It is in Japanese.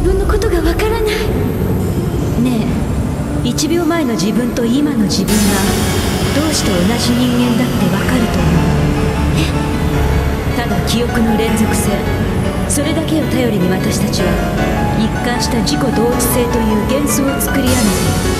自分のことがわからない。ねえ1秒前の自分と今の自分がどうして同じ人間だってわかると思う？ただ記憶の連続性。それだけを頼りに私たちは一貫した自己同一性という幻想を作り上げている。